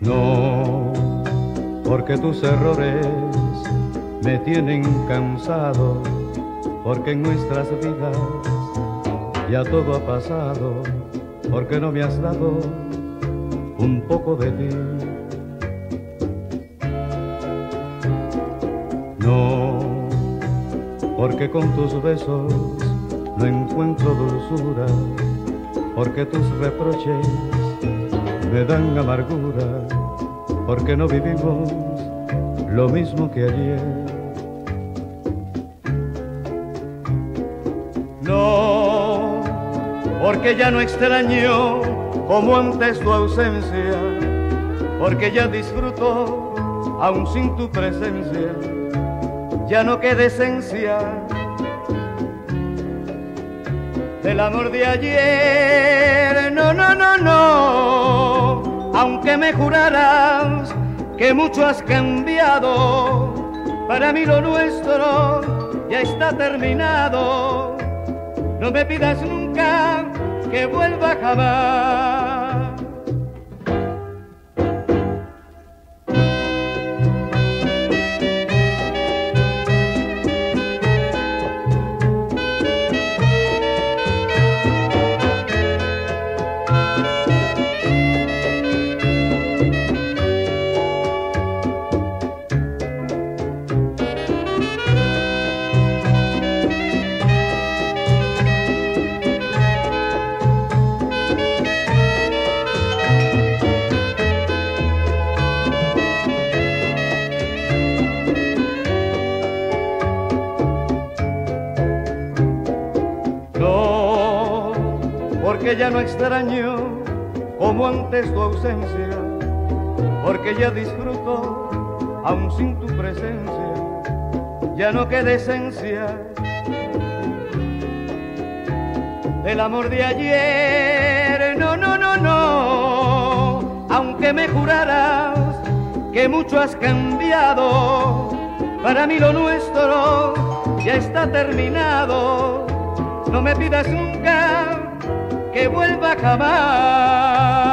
No, porque tus errores me tienen cansado, porque en nuestras vidas ya todo ha pasado, porque no me has dado un poco de ti. No, porque con tus besos no encuentro dulzura, porque tus reproches me dan amargura, porque no vivimos lo mismo que ayer. No, porque ya no extraño como antes tu ausencia, porque ya disfruto aún sin tu presencia, ya no queda esencia del amor de ayer. No, no, no, no, aunque me juraras que mucho has cambiado, para mí lo nuestro ya está terminado. No me pidas nunca que vuelva jamás. Porque ya no extraño como antes tu ausencia, porque ya disfruto aún sin tu presencia, ya no queda esencia del amor de ayer. No, no, no, no, aunque me juraras que mucho has cambiado, para mí lo nuestro ya está terminado. No me pidas nunca que vuelva jamás.